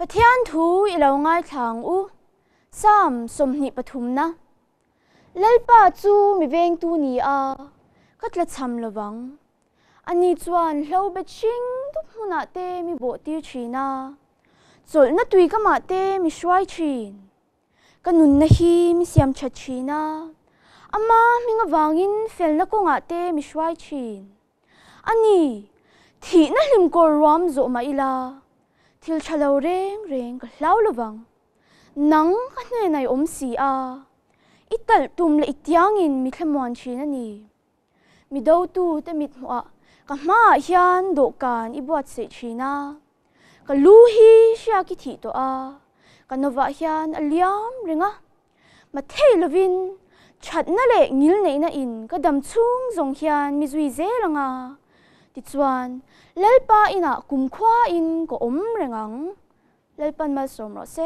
ปะเทียนทูอีเราง่ายทางอูซ้ำสมนิปทุมนะเลลป้าจูมีเวงตูนีอาก็จะทำระวังอันนี้จวนเราเบชิงทุกมุนาเตมีโบติวชีนาจนนัตุยก็มาเตมีช่วยชีนก็นุนนะฮีมีเสียมชัดชีนาอามามีงวางินเฟลนักงาเตมีช่วยชีนอันนี้ที่นั่นลิมกอรวมโจมาอีลา ทิลชะลาเรงเริงก็เล่าลวังนังกันในายอมสีอาอิตลตุมเลอิตยังอินมิเขมอนชีนันี่มิดาวตูแต่มิดหัวกันมาเฮียนโดกันอิบวัดเสชีนากันลูฮีเชียกิถิตัวอากันนวะเฮียนอัลยามเริงอะมาเทลวินฉัดนั่นแหละงิลเนนนอินก็ดำชุ่งทรงเฮียนมิจุยเซลงอะ ติชวนเลลปาอินะกุมคว้าอินก็อมเรงอังเลลปันมาสมรสเซ